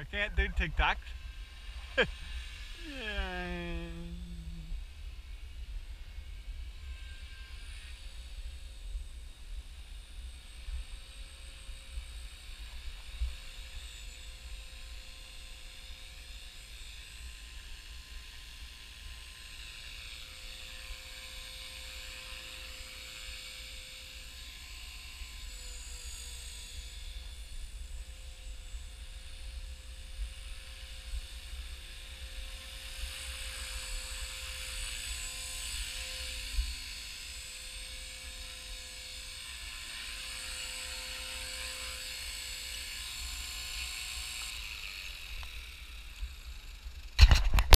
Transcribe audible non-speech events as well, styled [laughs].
I can't do TikToks. [laughs] yeah.